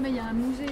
mais il y a un musée.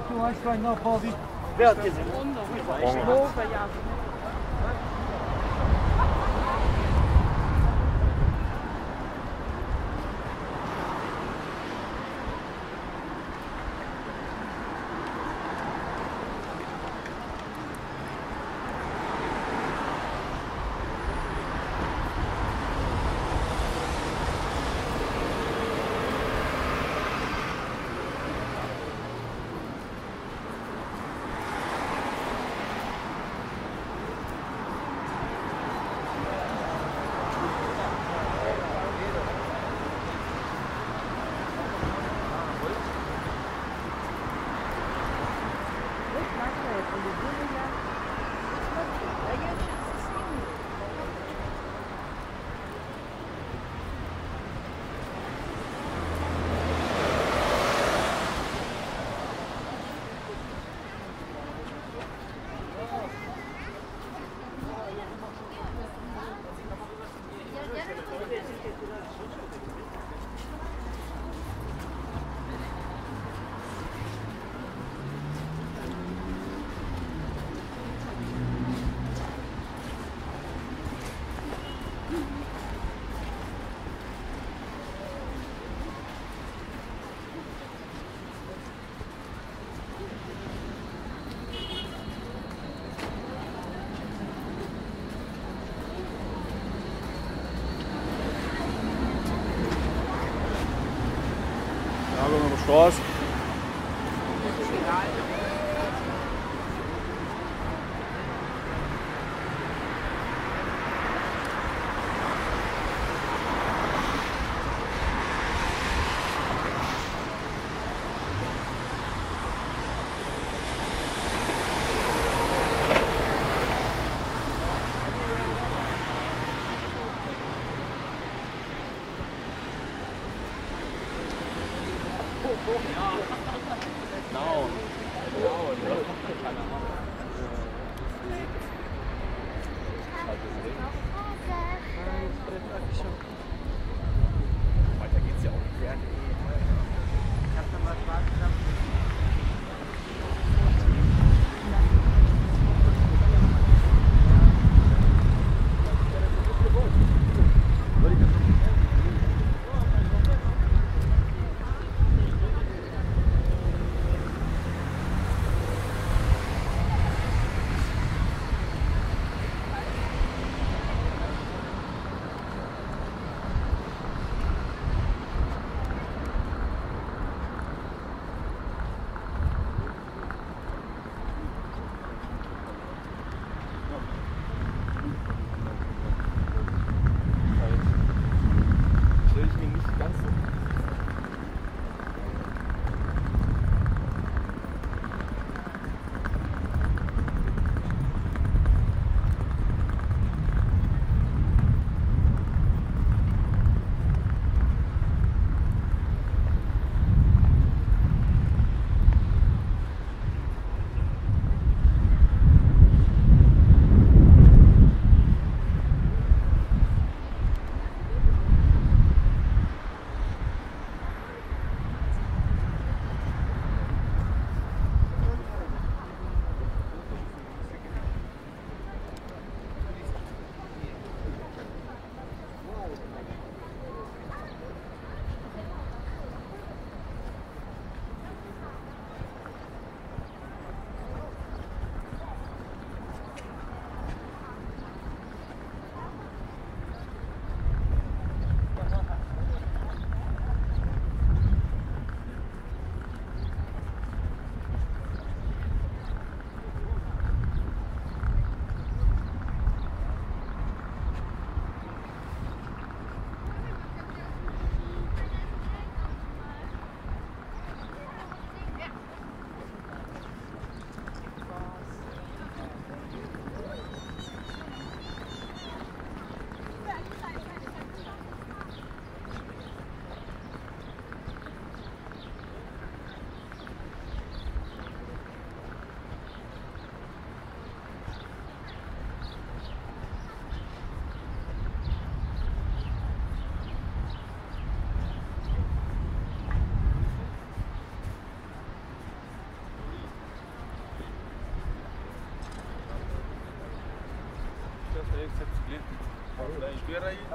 For giving one two ice right now, Bobby. Boven, ja. sexta-feira e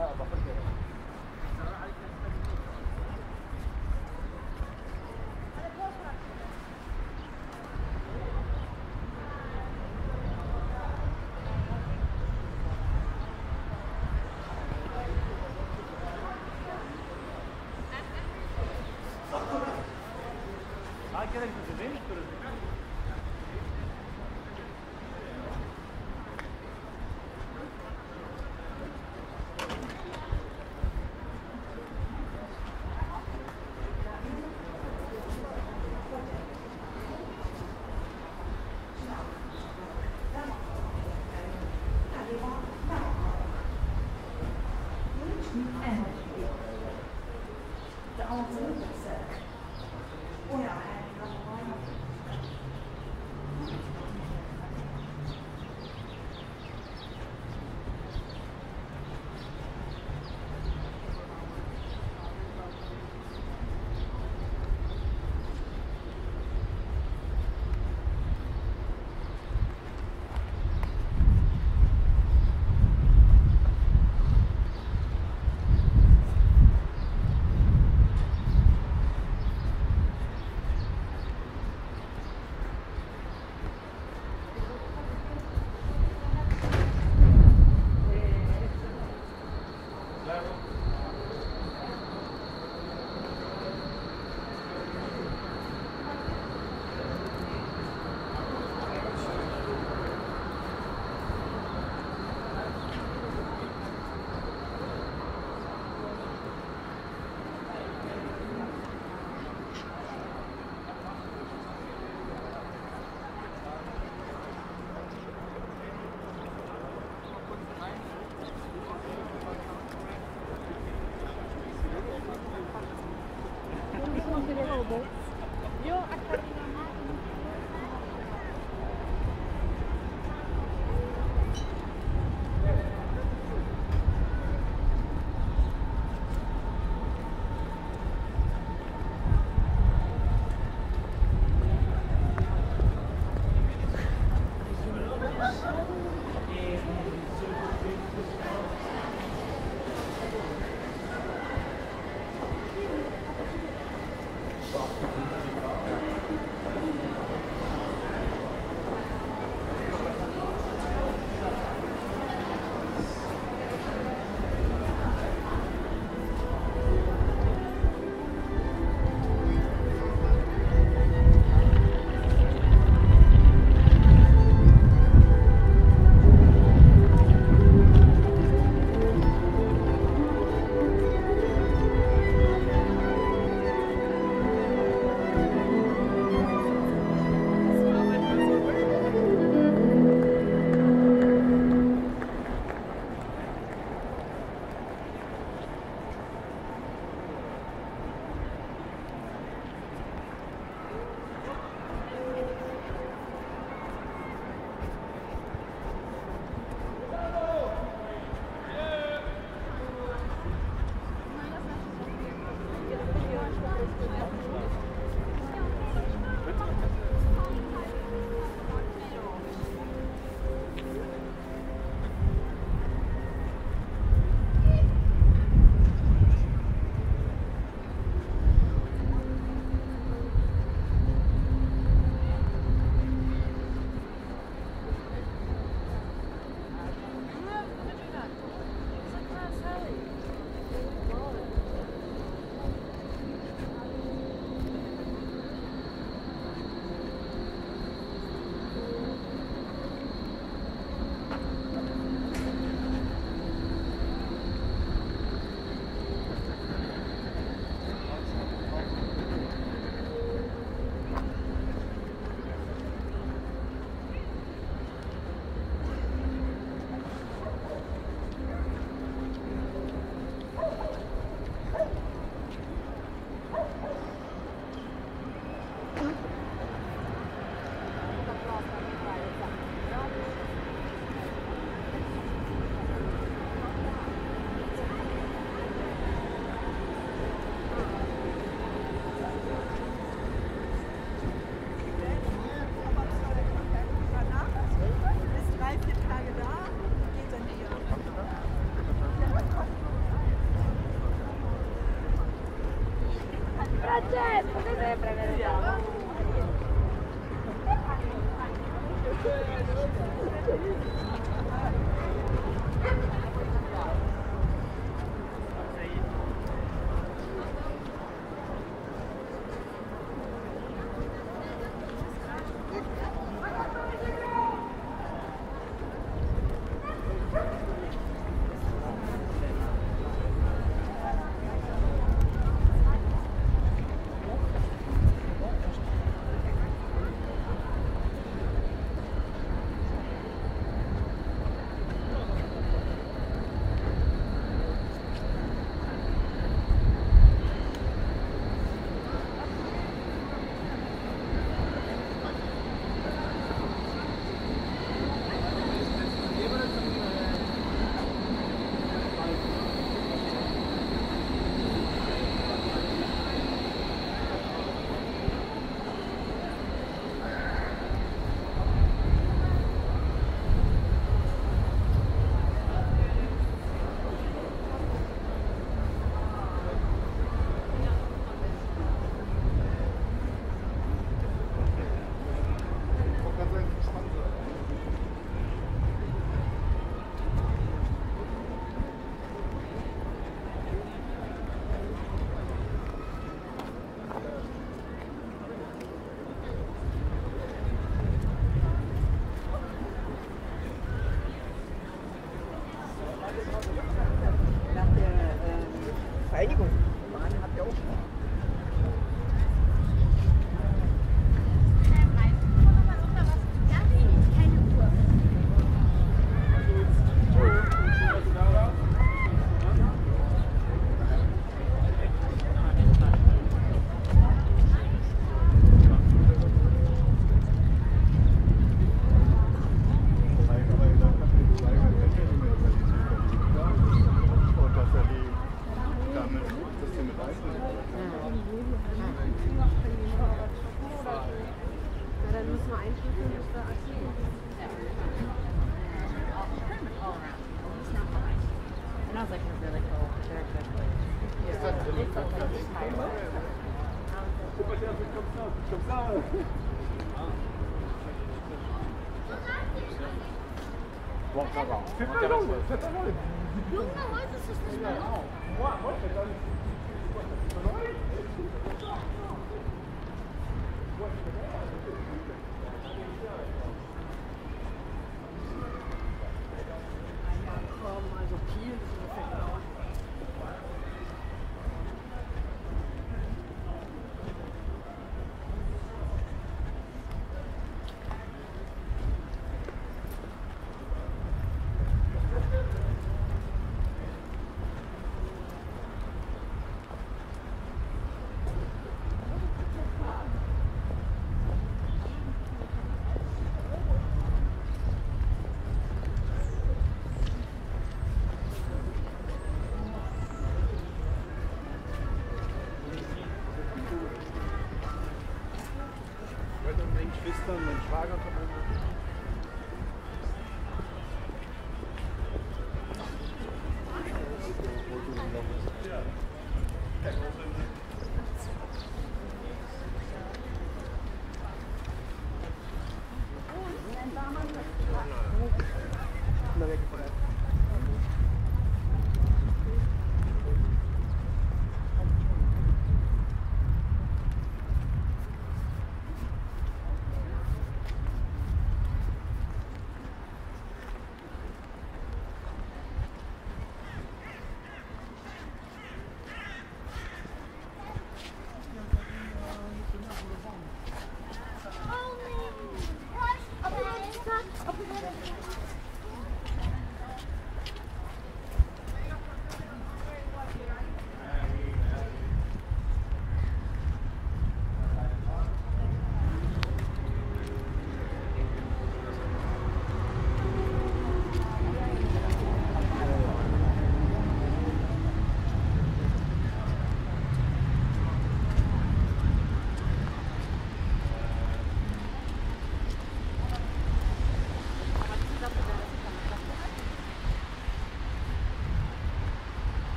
Não,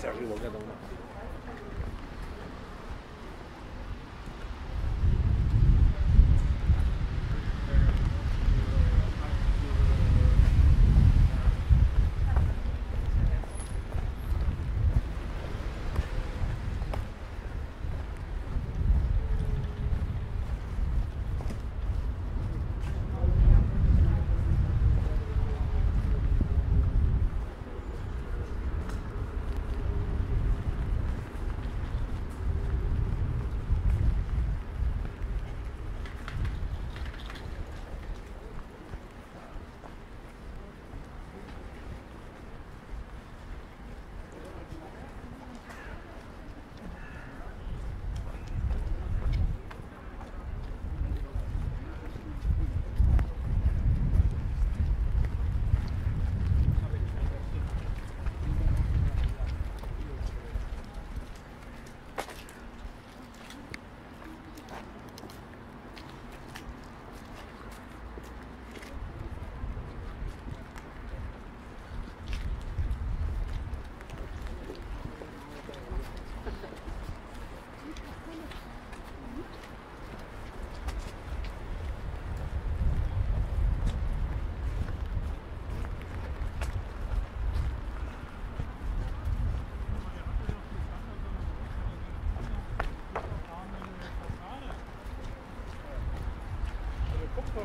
Sergi 等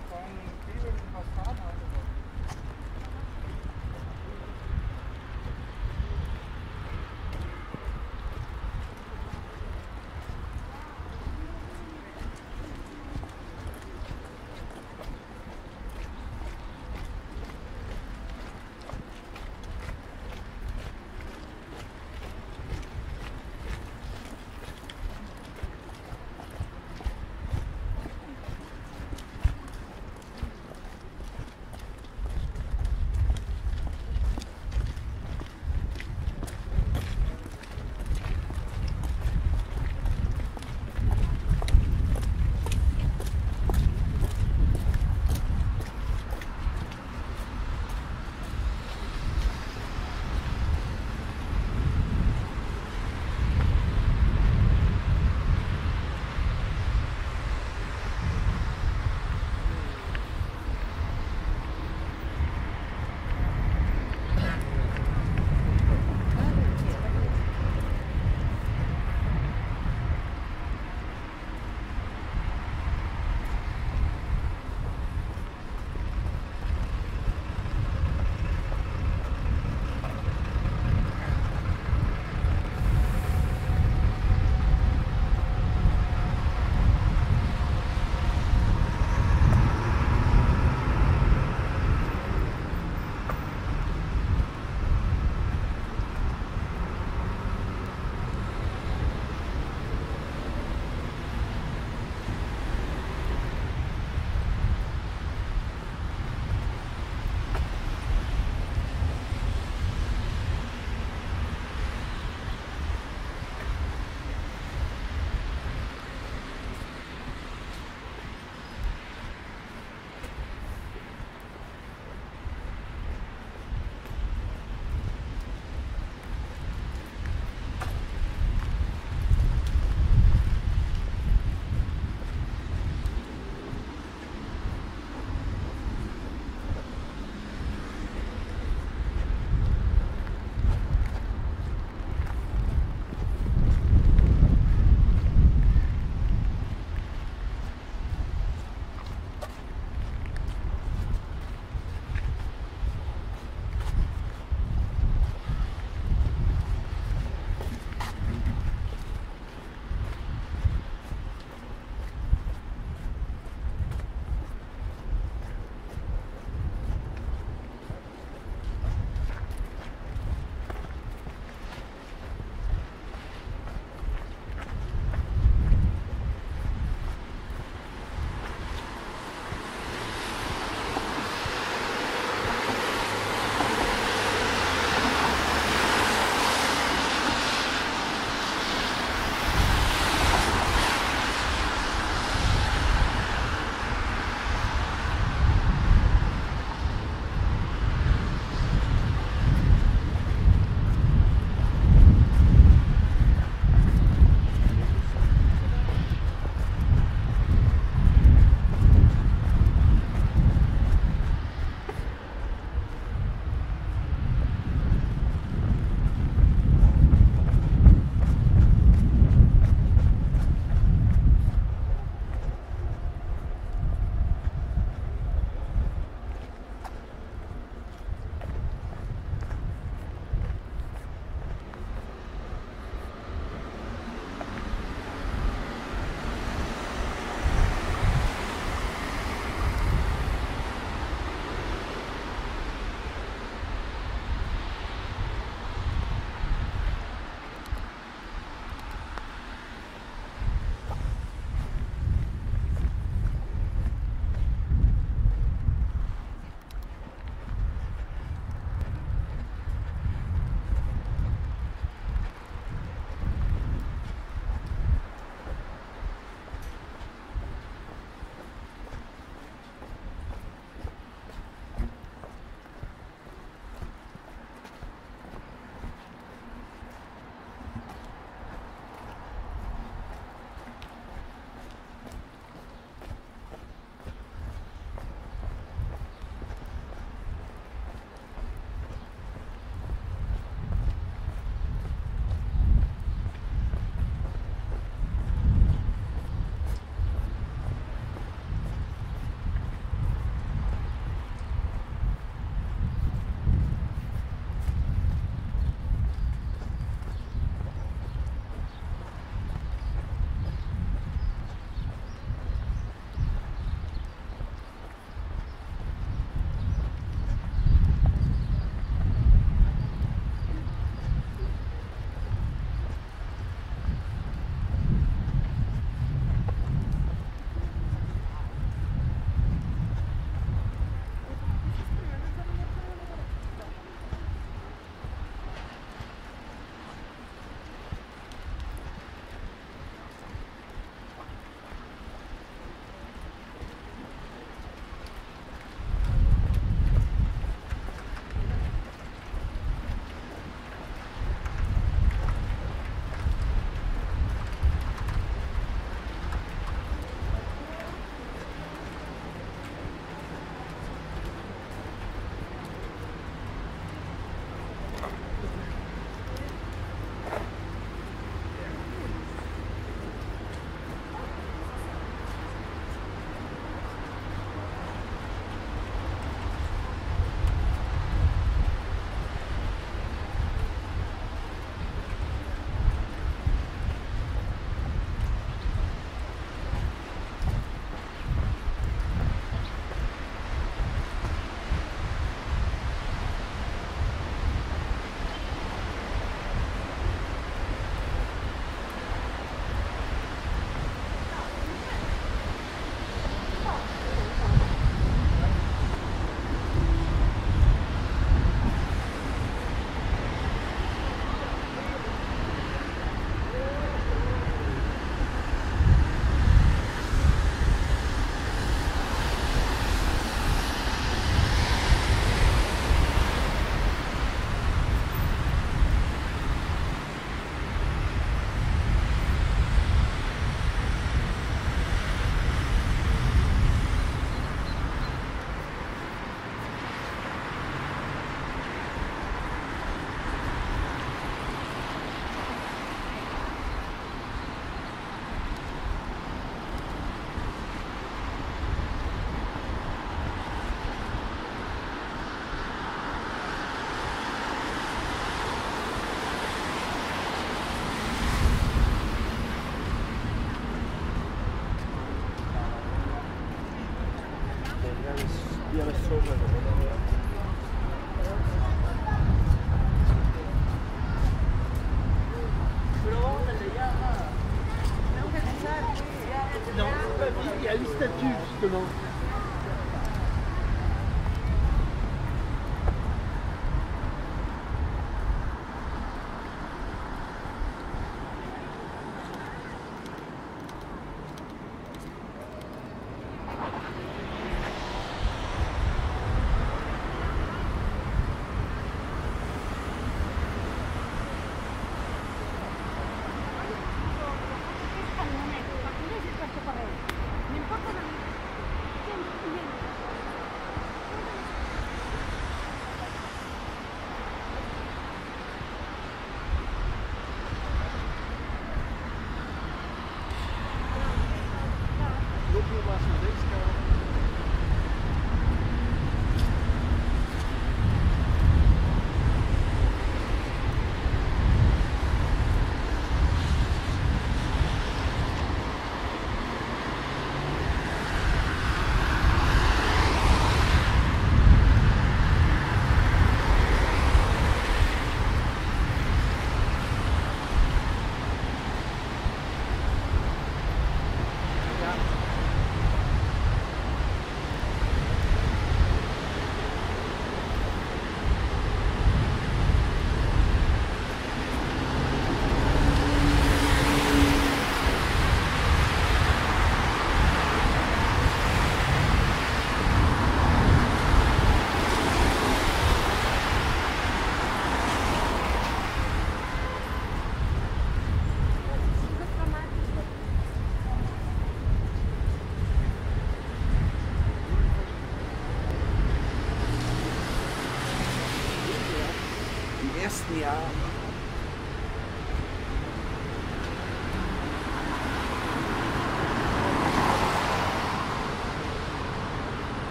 con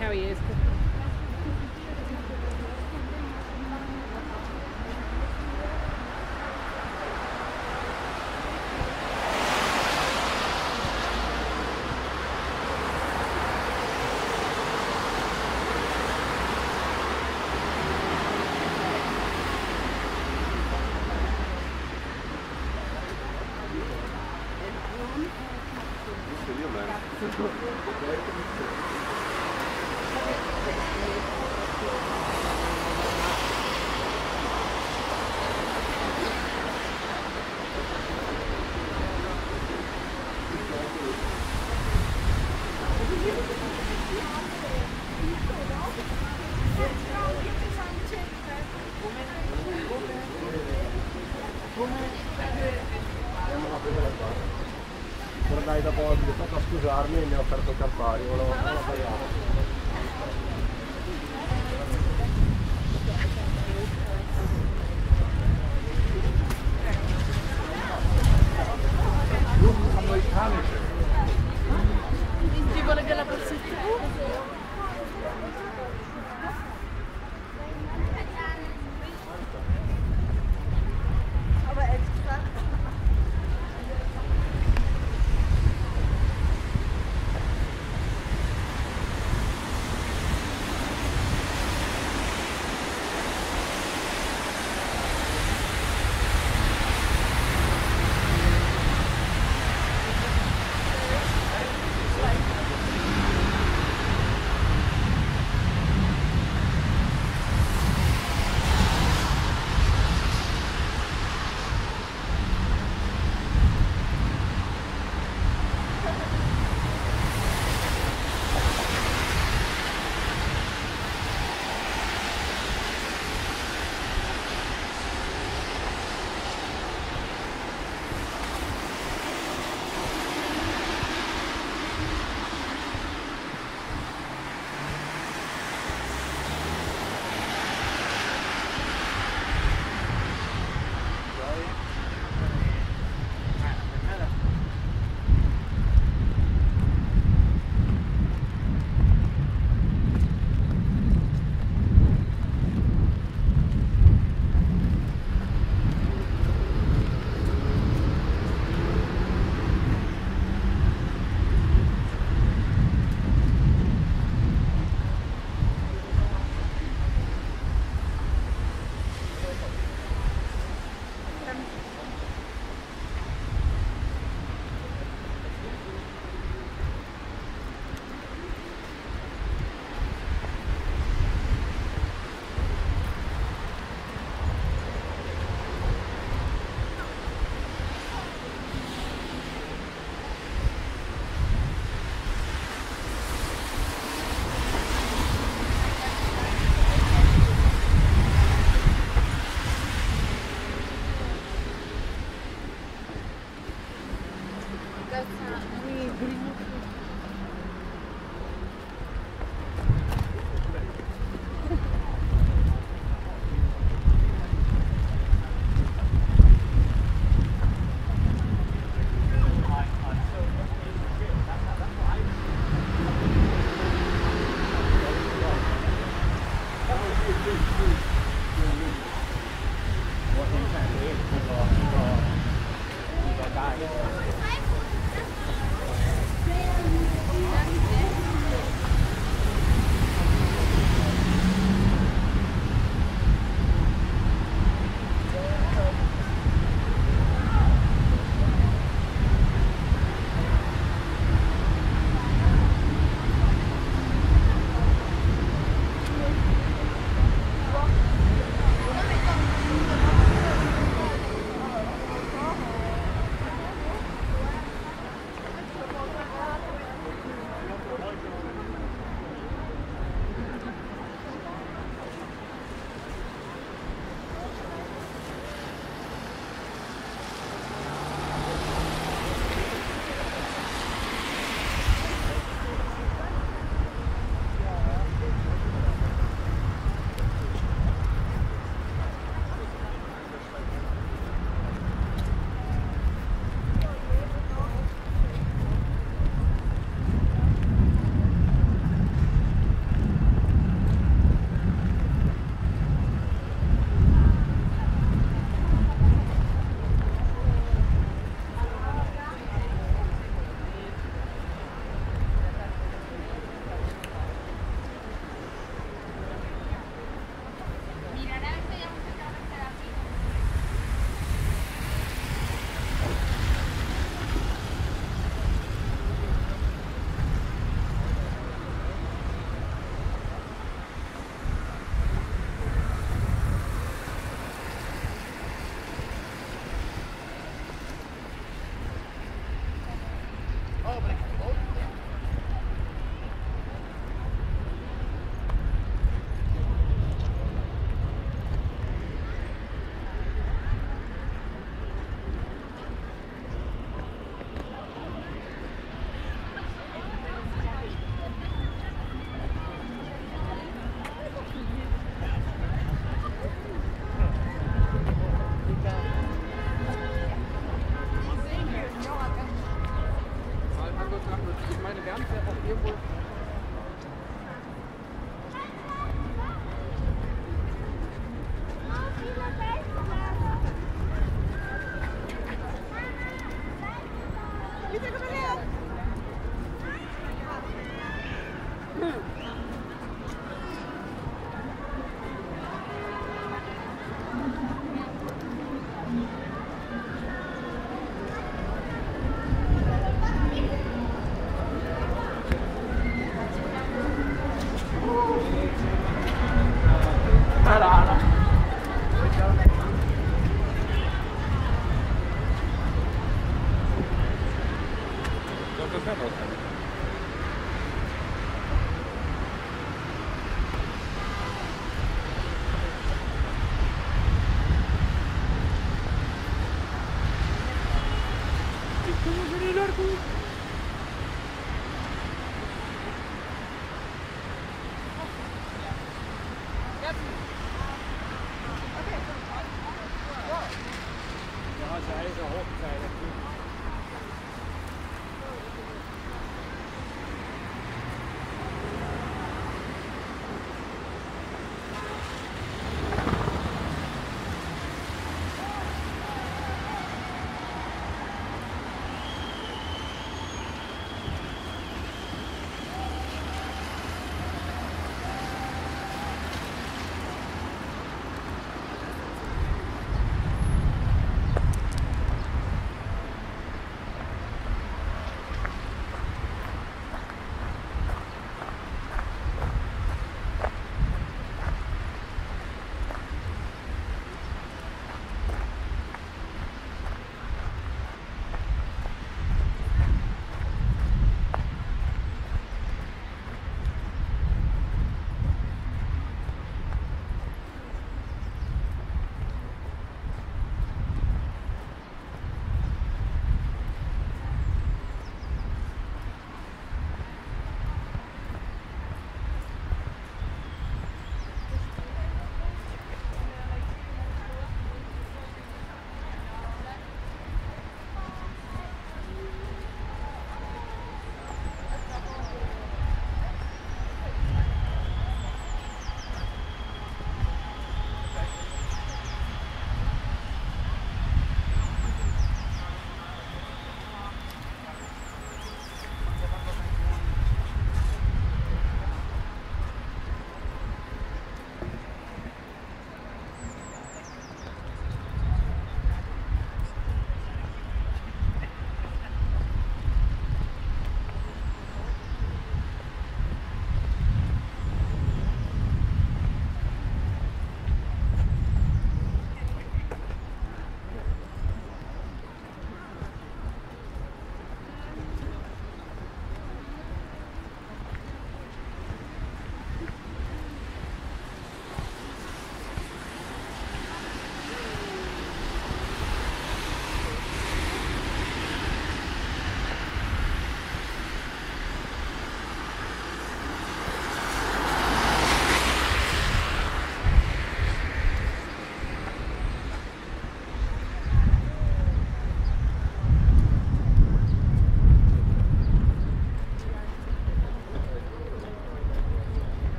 how he is.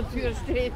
Tür steht.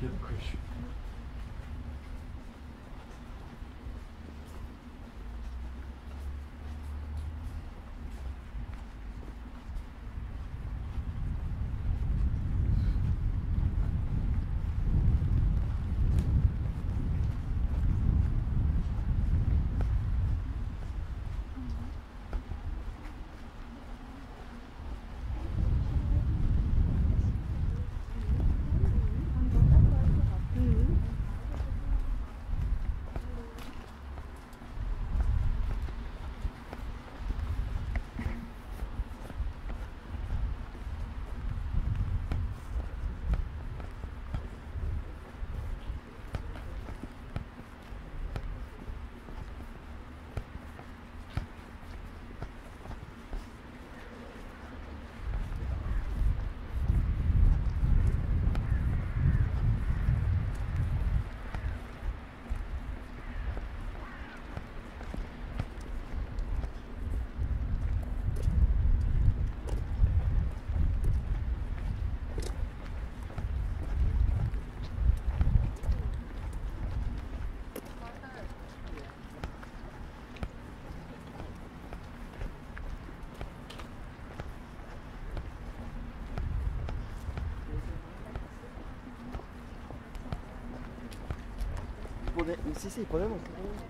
get a. Mais si, si, probablement. probablement.